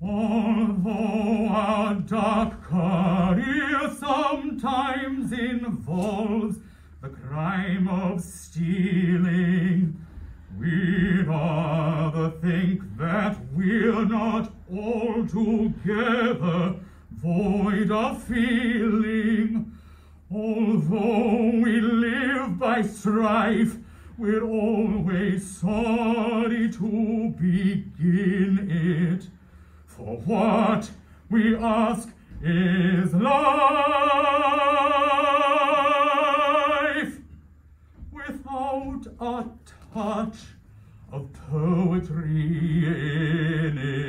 Although our dark career sometimes involves the crime of stealing, we rather think that we're not altogether void of feeling. Although we live by strife, we're always sorry to begin it. For what we ask is life without a touch of poetry in it.